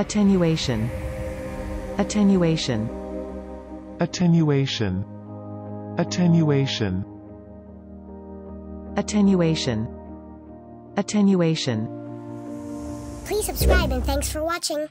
Attenuation. Attenuation. Attenuation. Attenuation. Attenuation. Attenuation. Please subscribe and thanks for watching.